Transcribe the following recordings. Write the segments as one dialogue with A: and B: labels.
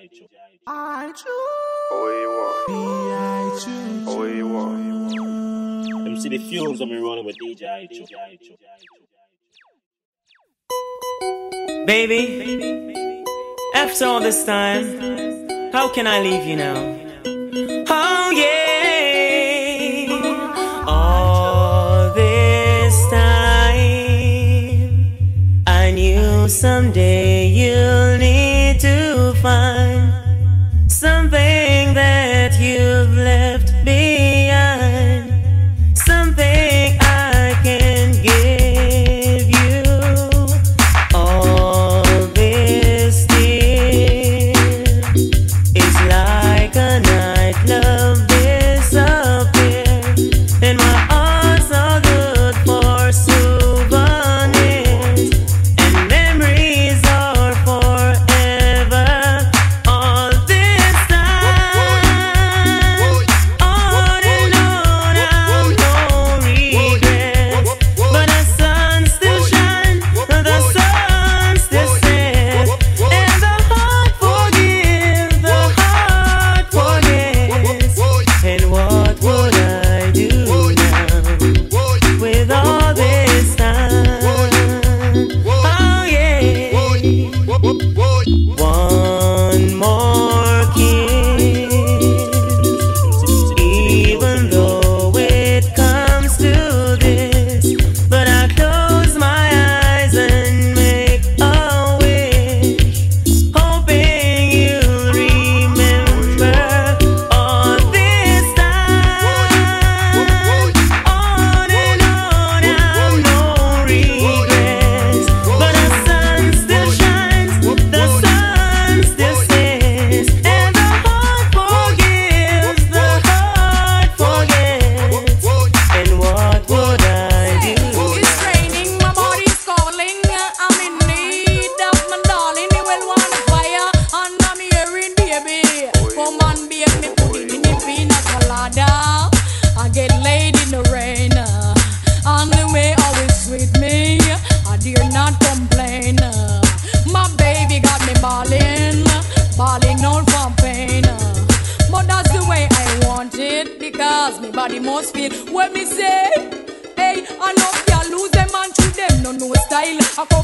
A: iChunez. I choose.
B: Them see the fumes me running with DJ Icho.
C: Baby, after all this time, how can I leave you now?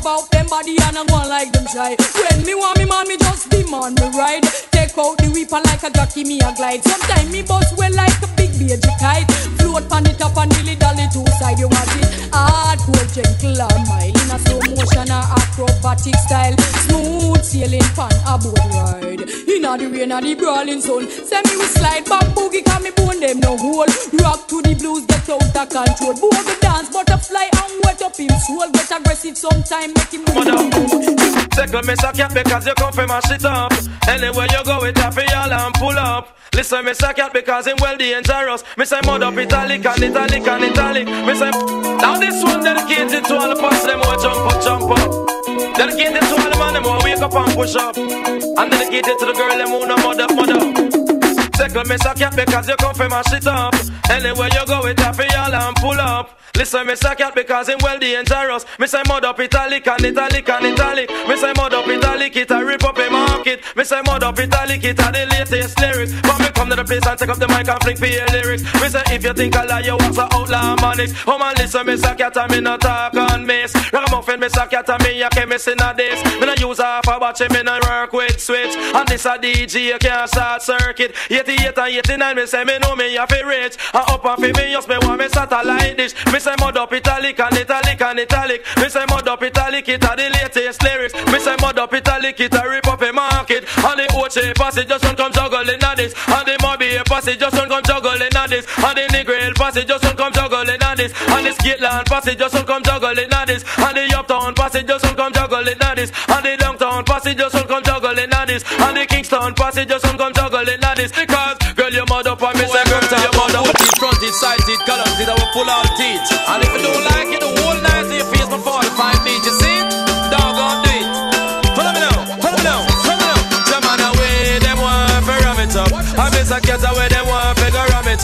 D: Up them body and I go like them shy. When me want me man, me just demand me ride. Out the weeper like a jockey, me a glide. Sometimes me bust well like a big beige kite. Float pan it up and dilly dally two side. You want it hard, hardcore, gentle or mild in a slow motion or acrobatic style. Smooth sailing pan a boat ride. Inna the rain and the brawling sun. Send me we slide back boogie, can me bone them no hole. Rock to the blues, get out of control. Boy the dance, butterfly and wet up him soul. Get aggressive sometime, make him
E: Tickle me Super Cat because you come from my shit up. Anywhere you go, it y'all and pull up. Listen, me Super Cat because him well dangerous. Me say mud up italic and italic and italic. Me say now this one dedicated to all the puss them who jump up, jump up. Dedicated to all the man them who wake up and push up. And dedicated to the girl them who no mother, mother. Tickle me Super Cat because you come from my shit up. Anywhere you go, it y'all and pull up. Listen, me Super Cat because him well dangerous. Me say mud up italic and italic and italic. Me say mud up italic, it a rip up a market. Me say mud up italic, it a the latest lyrics. But me come to the place and take up the mic and fling for your lyriks. Me say if you think I lie, you want to outlaw manic. Oh man, listen, me Super Cat and me no talk on miss. Ragamuffin, me Super Cat and me a chemist in a this. Me no use half a watch, me no work with switch. And this a DJ, you can't start circuit. 88 and 89, me say me know me a fi rich. And up and fi me, just me want me satellite dish. Me say mud up italic and italic and italic. Me say mud up italic, it a the latest lyrics. Me say mud up italic, it a rip up a market. And the Ochi posse just don't come juggling at this. And the Mobay posse just don't come juggling at this. And the Negril posse just don't come juggling at this. And the Skitland posse just don't come juggling at this. And the Uptown posse just don't come juggling at this. And the Downtown posse just don't come juggling at this. And the Kingston posse just don't come juggling at this. Because girl, you mud up and me say girl, your mother what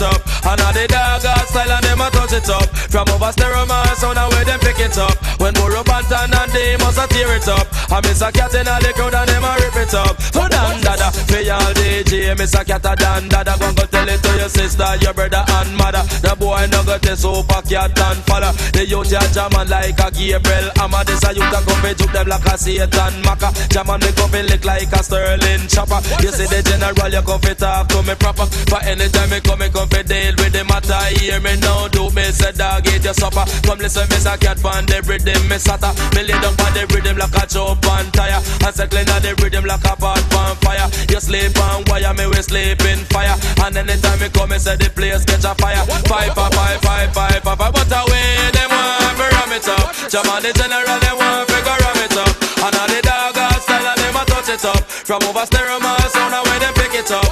F: up. And all the dog style and them a it up. From over stereo man, sound away, them pick it up. When more up and and they must a tear it up. I miss a cat in all the crowd and them a rip it up. So down, da da
E: dada. Pay all DJ, Miss a cat a Don Dada. Go go tell it to your sister, your brother and mother. The boy no go test super cat and father. The youth ya jaman like a Gabriel Hammer. This a youth a come fi juke them like a Satan Maka. Jaman me come fi lick like a Sterling chopper. You see the general, you come fi talk to me proper. For anytime me come, me come fi deal with the matter. Hear me now, do me say dog eat your supper. Come listen, me say cat pan the rhythm, me sata. Me lay down pan the rhythm like a chop on tire. And say clean the rhythm like a pot on fire. You sleep on wire, me we sleep in fire. And anytime me come, me say the place catch a fire. Five, five, five, five, five, five, five. But away them want fi ram it up. Jaman the general, they want fi go ram it up. And all the dog style, and them a touch it up. From over stereo, my sound, and when they pick it up.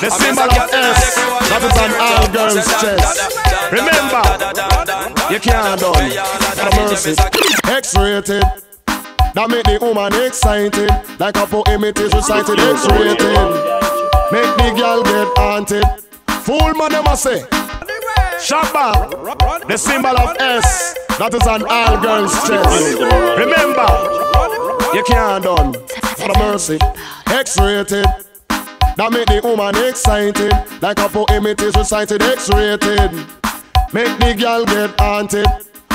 A: The symbol of S,
E: neck, we want
A: that is on all girls chest. Remember. You can't done. Have mercy. X-rated. That make the woman excited. Like a poem it is recited. X-rated. Make the girl get haunted. Fool man, them a say. Shabba, the symbol of S. That is on all girls' chest. Remember, you can't done. For the mercy. X-rated. That make the woman excited. Like a poem it is recited. X-rated. Make the girl get haunted.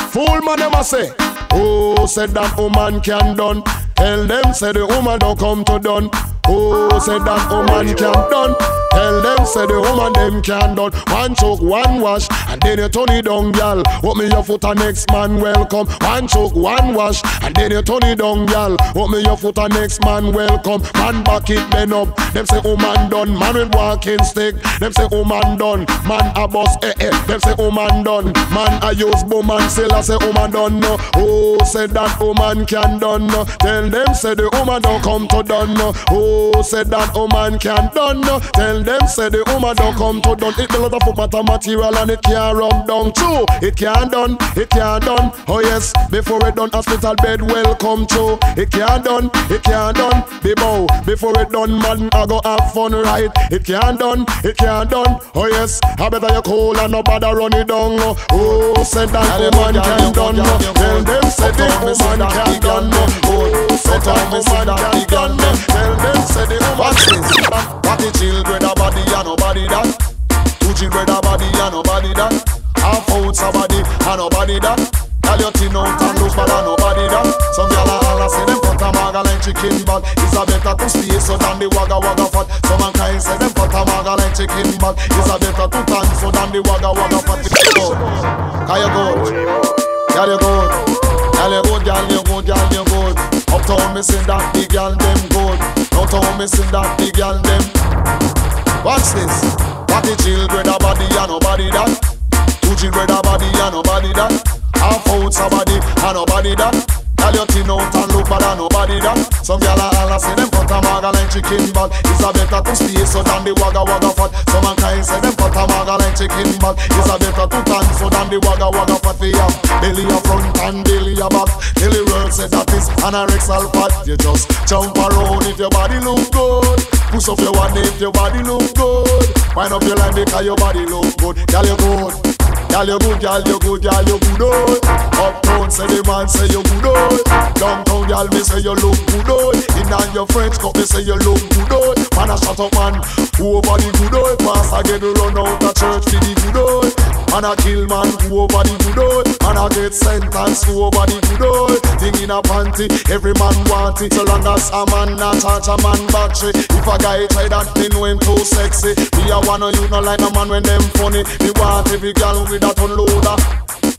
A: Fool man, them a say. Oh, said that woman can done. Tell them, say the woman don't come to done. Oh, said that woman can't done. Tell them, say the woman them can done. One choke, one wash, and then you turn it down, gal. What me your foot and next man welcome. One choke, one wash, and then you turn it down, gal. What me your foot and next man welcome. Man back it then up. Them say woman done. Man with walking stick. Them say woman done. Man a boss eh eh. Them say woman done. Man a use boom and still I say woman done no. Oh, said that woman can done no. Tell them say the woman don't come to done no. Said that woman can done no. Tell them say the woman don't come to done. It a lot of matter material and it can't run down. True, it can't done. It can't done. Oh yes, before it done hospital bed welcome to. It can't done. It can't done. Be bow before it done man I go have fun right. It can't done. It can't done. Oh yes, I better you cool and nobody run it down. no. Oh, said that woman can done. no. Tell them say the woman can done. no. Oh, said that woman can done. no. Tell them say the woman done. What the children a body and nobody that. Two children a body and nobody that. Half out somebody and nobody that. Tell your tin out and look bad and nobody that. Some gyal a holla them cut a maga like chicken ball. It's a better to stay so than the wagga wagga fat. Some mankind say them cut a maga like chicken ball. It's a better to tan so than the wagga wagga fat. Cause you good, gyal you good, gyal you good, gyal you good, gyal you good. Uptown me say that the gyal them good. Downtown me say that the gyal them. Watch this. What the children a body and nobody that. Two children a body and nobody that. Half out somebody and nobody that. Tell your tin out and look and nobody that. Some gyal a holla say them cut a maga like chicken ball. It's a better to stay so than the wagga wagga fat. Some mankind say them cut a maga like chicken ball. It's a better to tan so than the wagga wagga fat. We have belly a front and belly a back. Tell the world say that is anorexal fat. You just jump around if your body look good. Push up your one if your body look good. Wind up your line because your body look good. Girl you good. Girl you good, girl you good, girl you good oh. Uptown say the man say you good oh. Girl me say you look good oh. In on your French cup me say you look good oh. Man a shut up man, over the good oh. Again to run out of church for the good oh. Man a kill man, over the good oh. Man a get sentence, who over the good oh. Thing in a panty, every man want it. So long as a man not touch a man battery. If a guy try that, me know him too sexy. Me a wanna you no like no man when them funny. Me want every girl with that unloader.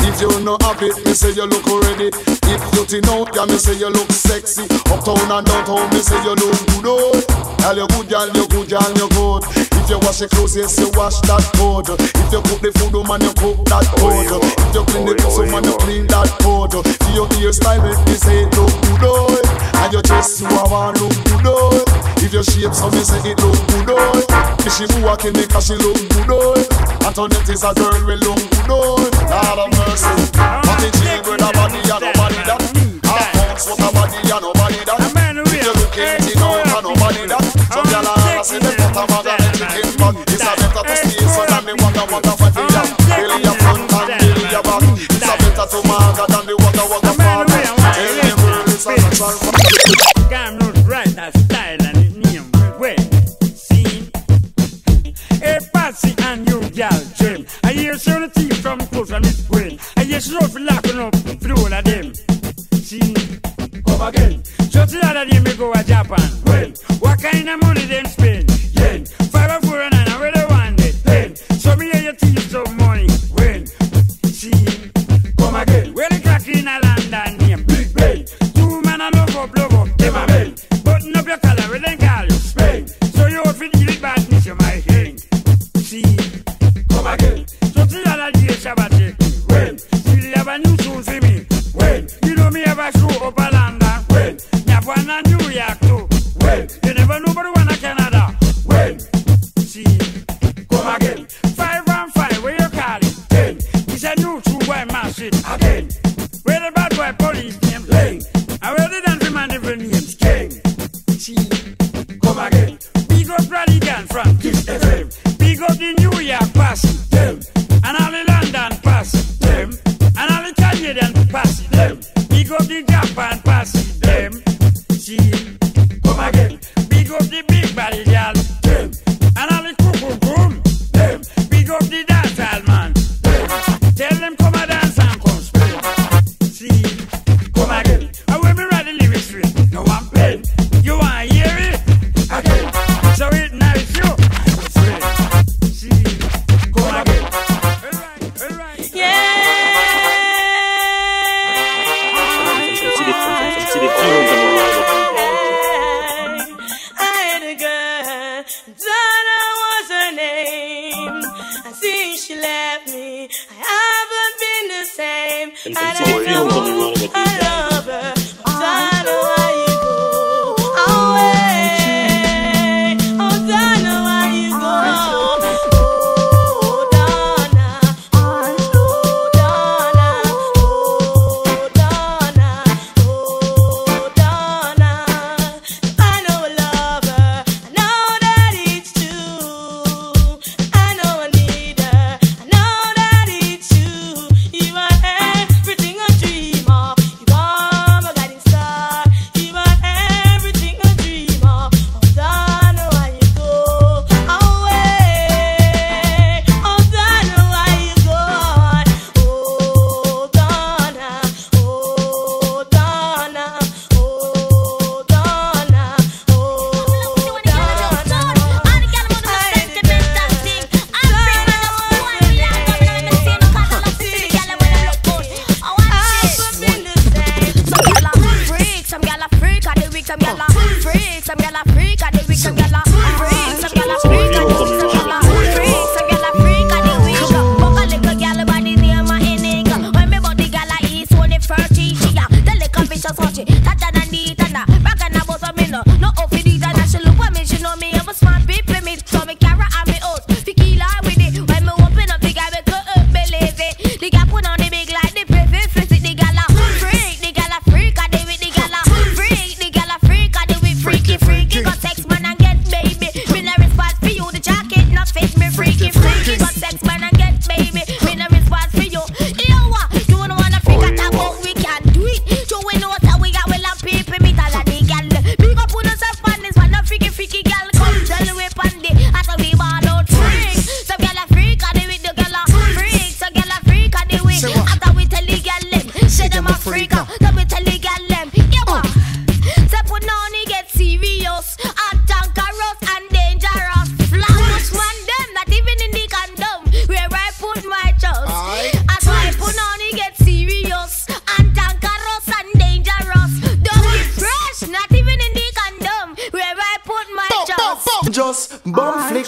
A: If you no have it, me say you look ready. If you tin out, yeah, me say you look sexy. Uptown and downtown, me say you look good. Oh, girl you good, girl you good, girl you good. If you wash your clothes, yes you wash that good. If you cook the food, oh man you cook that oh, good. If you clean the oh, clothes, man you clean that good. If your hairstyle, make me say look good. Oh, and your dress, you have on look good. Oh, if your shape, so me say it look good. Oh, if she walk in the car, she look good. Oh, Antoinette is a girl we look good. Oh, Lord of mercy. But the children a body and nobody that. That's what a body and nobody that. A man real. You looking in out and nobody that. Some gyal are see the butt of a man and looking back. It's a better to stay so than the wonder wonder for the young. Really a front and really a back. It's a better to market than the wonder wonder for the young. Tell the world it's a natural.
G: Cameron right
H: that style and it name way. See, a passy and you gyal dream. I hear
C: certain
B: from close
C: and it's brain. I
G: hear she wrote for go a Japan. a to true my shit Again. Where
I: the bad boy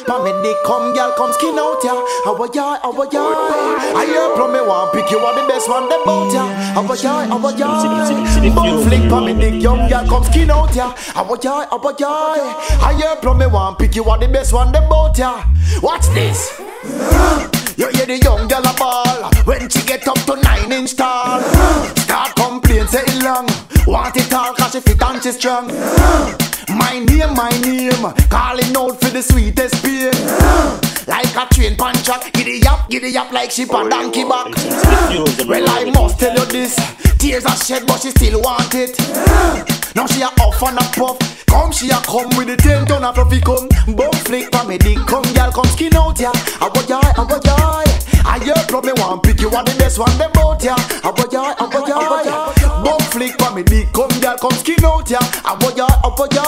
I: Mommy, they come, girl, come skin out ya. How are ya? How are ya? I hear from me one pick you are the best one them out ya. How are ya? How are ya? Bum flick young girl, come skin out ya. How are ya? How are ya? I hear from me one pick you are the best one them out ya. Watch this. You hear the young girl a ball when she get up to nine inch tall. Start complaining say long. Want it all cause she fit and she strong. My name, my name, calling out for the sweetest beer. Like a train punch track, giddy up, giddy up like sheep on donkey back. Well, I must tell you this, tears are shed, but she still want it. Now she a off and a puff.
J: Come, she a come with the ten ton of fluffy come. Bum flick for me dick. Come, girl, come skin out ya. I want ya, I want die. I hear problem one pick you one the best one them both ya. I want ya, I want ya. Flick pa me dick. Come girl, come skin out ya. I want ya, I want ya.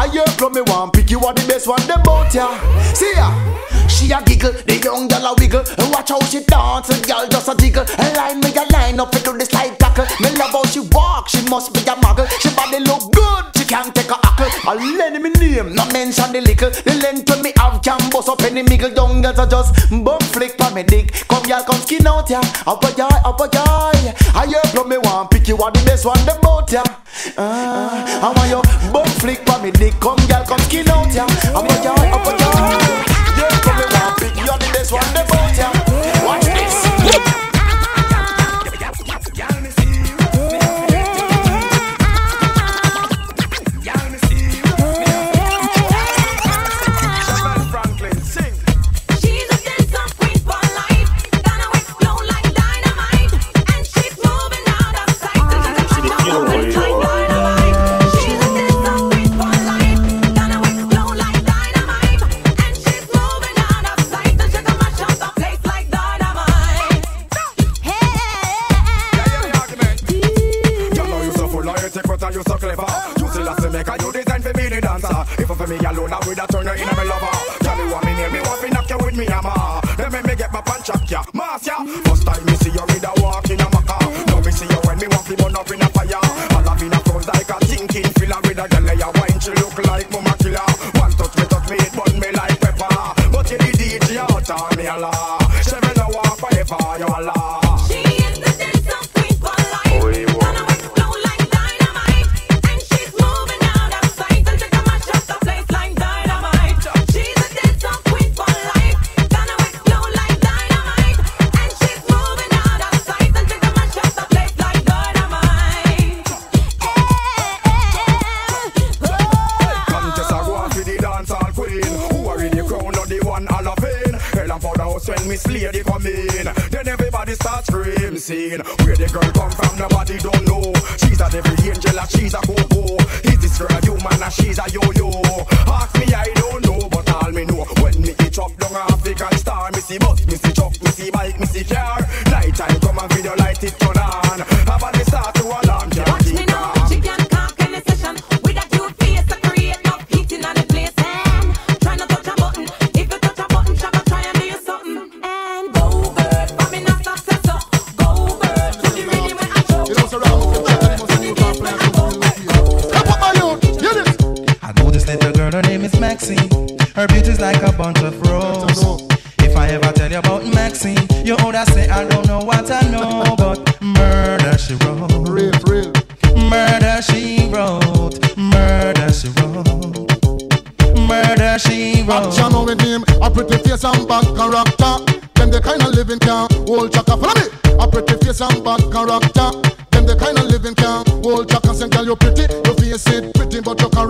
J: I hear from me one pick you are the best one them bout ya. See ya. She a giggle, the young girl a wiggle watch how she dance, the girl just a jiggle line me a line up into the slide tackle Me love how she walk, she must be a muggle She body look good, can't take a hackle I'll lend me name, not mention the lickle The length when me have can bust up any miggle. Young girls are just bum flick pa me dick. Come girl, come skin out ya Up a guy, up a guy. I hear from me one pick you are the best one them bout ya uh, I want you bum flick pa me dick. Come girl, come skin out ya Up a guy, up a guy. Yeah, come me one pick you are the best one the boat ya.
K: Where the girl come from nobody don't know. She's a devil angel and she's a go-go. Is this girl a human and she's a yo-yo? Ask me I don't know but all me know. When me eat up down African star Me see bus, me see truck, me see bike, me see car. Night time come and video light it turn on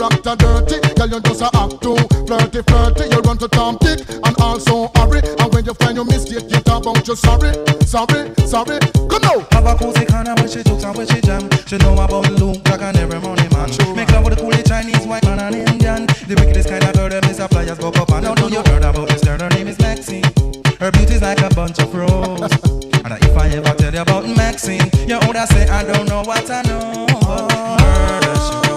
L: character dirty. Girl, you just a act too flirty, flirty. You run to Tom Dick and also hurry. And when you find your mistake, you talk about you sorry, sorry, sorry. Come now.
M: Have a cozy corner where she jokes and where she jam. She know about Luke like an every money man. Make love with the coolie Chinese, white man and Indian. The wickedest kind of girl them is a flyers go up and now do you heard about this girl? Her name is Maxine. Her beauty's like a bunch of roses. and if I ever tell you about Maxine, you would say I don't know what I know. Murder she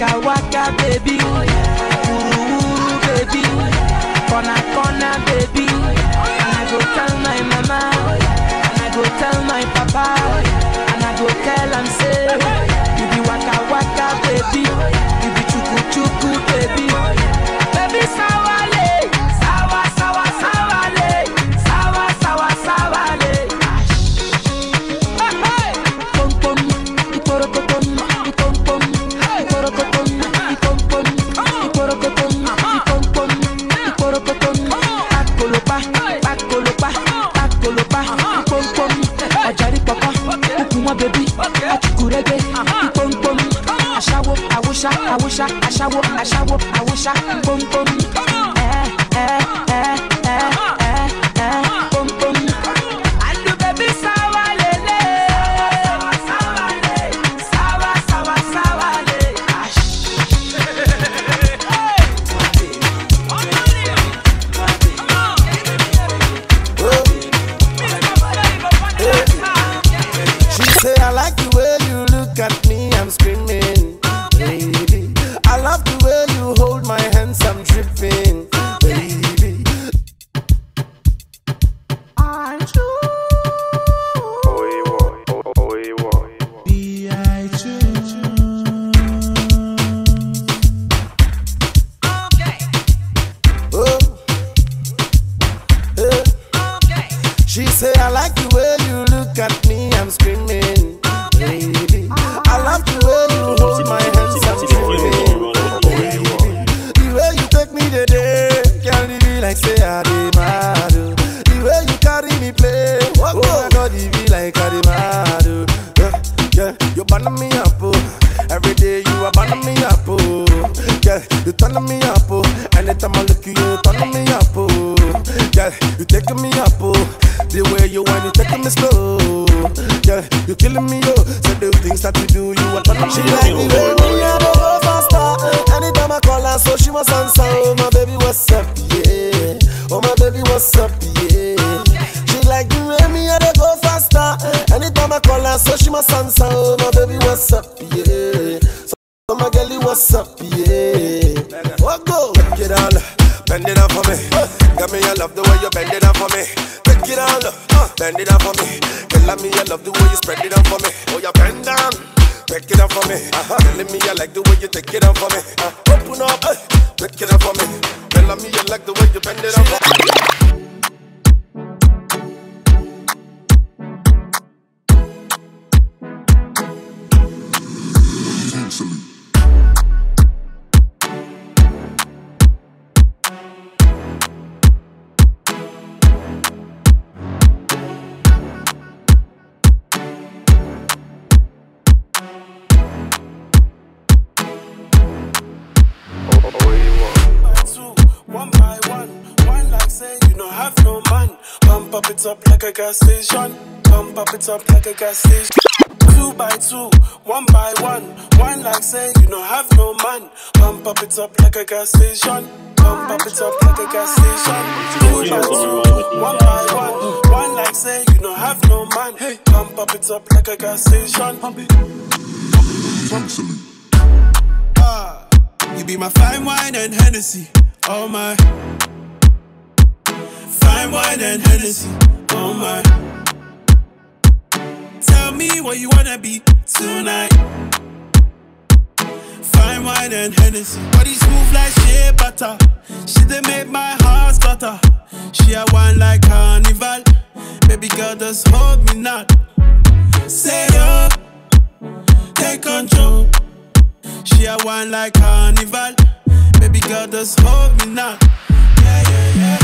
N: waka waka baby, wuru baby,
O: kona kona. Boom! pum pum. You're killing me, yo. Say the things that you do, you are She like me,
P: Pump it up like a gas station. Come pop it up like a gas station. Two by two, one by one. One like say you don't have no man. Come pop it up like a gas station. Come pop it up like a gas station. Two by two, one by one. One like say you don't have no man. Hey, come pop it up like a gas station. Pump it. Ah, you be my fine wine and Hennessy. Oh my. Fine wine and Hennessy on my. Tell me what you wanna be tonight. Fine wine and Hennessy. Body smooth like shea butter. She done make my heart flutter. She a wine like carnival. Baby girl, just hold me not. Say up, take control. She a wine like carnival. Baby girl, just hold me now. Yeah, yeah, yeah.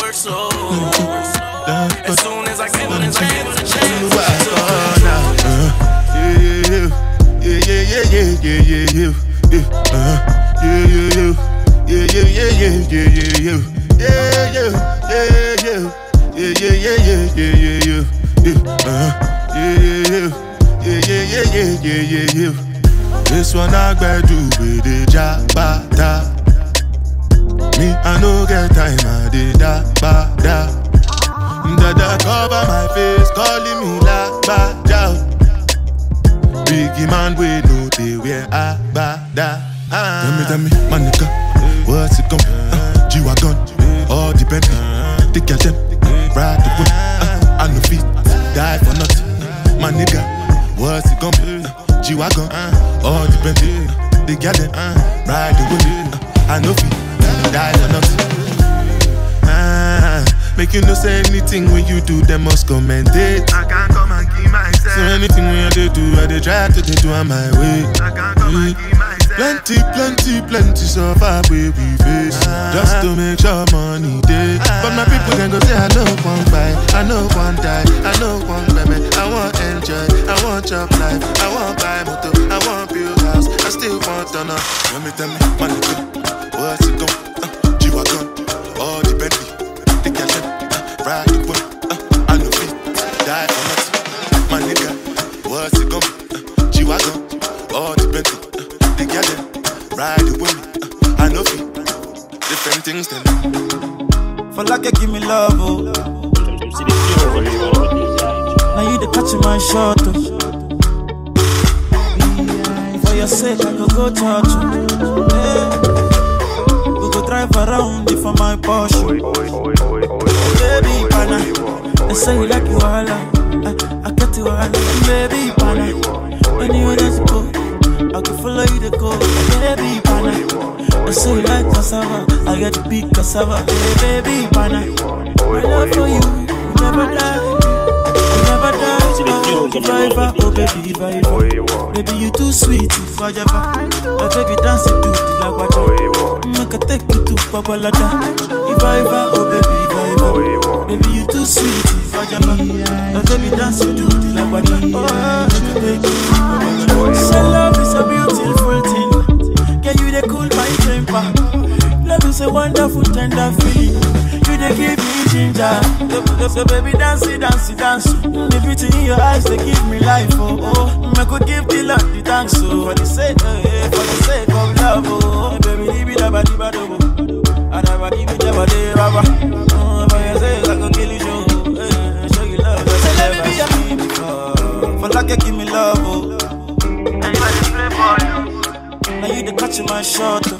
N: Work so. As soon as I give it, as I it.
Q: Yeah, yeah, yeah, yeah, yeah, yeah, yeah, yeah, uh, yeah, yeah, yeah, yeah, yeah, yeah, yeah, yeah, yeah, yeah, uh. This one I gotta do with. Me, I no get time, I did da ba da. Dada cover my face, calling me la ba da. Biggie man, we know they wear a ba da. Tell me, tell me, my nigga, what's it come? Uh, G-Wagon, all the Bentley, take your them, ride the whip. Uh, I no feet, die for nothing. My nigga, what's it come? Uh, G-Wagon, all the Bentley, they get them, ride the whip. Uh, I no die for nothing. Ah, make you no say anything when you do, they must commentate. I can't come and keep myself. So anything when they do, I they try to they do on my way. I can't come and keep myself. Plenty, plenty, plenty suffer where we face Just to make sure money day But my people can go say I know one buy, I know one die, I know one baby I want enjoy, I want job life I want buy motor, I want build house I still want to know Let me tell me, nigga, what's it come? Ride the whip uh, I know feet, die for nothing My nigga, what's it come? Uh, G-Wagon, all the Bentley they get it, ride the wind. I know feet, different things then.
R: For like you give me love, oh. Now you the catch my shot, oh. For your sake, I could go church, oh. Yeah. Drive around it for my Porsche. Baby, pana, they say you like you all, I, I get you all, baby, pana. Anywhere that's go. I can follow you to go, baby, pana. I say you like cassava, I get the big cassava, hey, baby, pana. My love for you, you never die, Viva, oh baby, Viva. Baby, you too sweet, forever. Mm, I take you dancing to the lagwaja. Make I take you to Babalada. Viva, oh baby, Viva. Baby, you too sweet, forever. I take you dancing to the lagwaja. Oh, baby, so love is a beautiful thing. Can you they cool my temper? Love is a wonderful, tender feeling. You they give me ginger. So, so baby, dance it, dance dance. The beauty in your eyes, they give me life. Oh, oh. I could give the Lord the thanks. Oh, for the sake, oh, yeah, for the sake of love. Oh, baby, leave it up, leave it up. I never give it up, it up. Oh, for your sake, I could kill you, eh, Show you love. So let me be a me For like you give me love. Oh. Now you the catch my shot. Oh.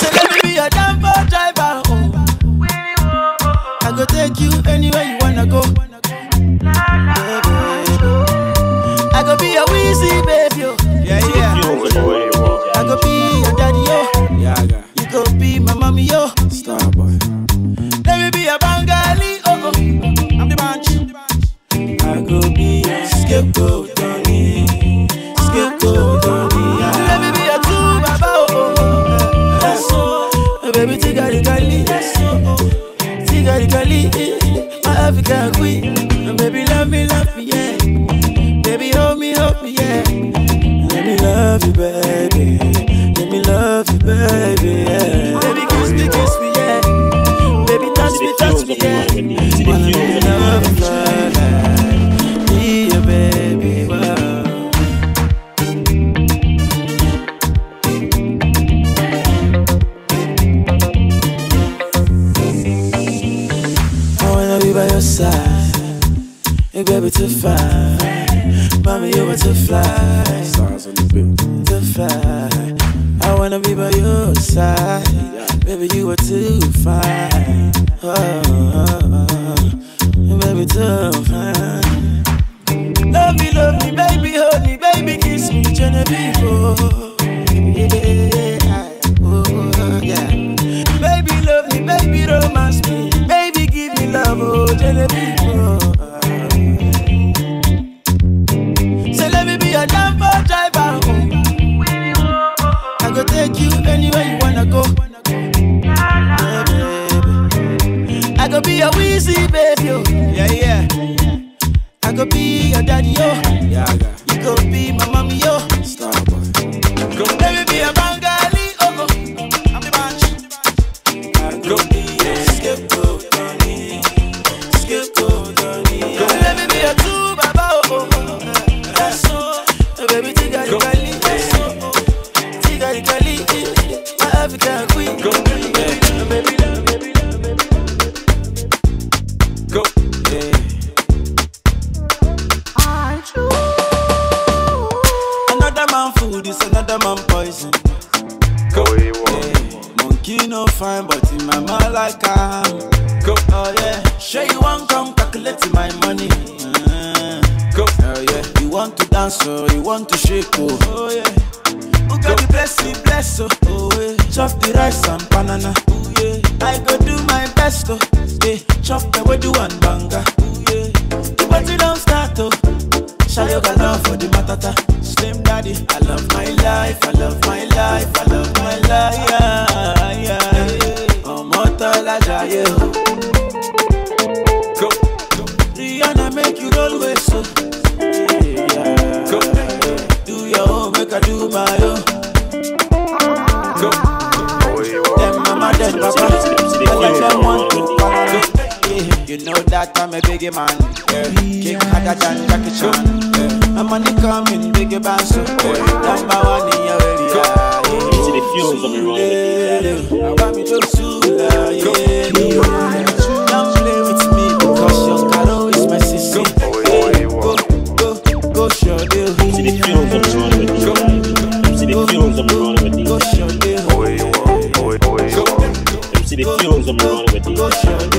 R: Say let me be a damper driver. Go take you anywhere you wanna go. Baby. I go be a wheezy baby. Oh. Yeah, yeah. I go be your daddy. Oh. Yeah, You go be my mommy. Yo. by me, you were to fly. Stars on the bill. To fly. I wanna be by your side. Baby, you were too fine. Oh, oh, oh. baby, too fine. Love me, love me, baby, hold me, baby, kiss me, Genevieve. Oh, yeah. Baby, love me, baby, romance me, baby, give me love, oh, Genevieve. Oh. Every time You know that I'm a biggie man. Yeah. Harder than Jackie Chan. Yeah. My money coming, biggie. Yeah. Number one in your area. Yeah.
B: The of me
R: Go, show
B: with
R: you.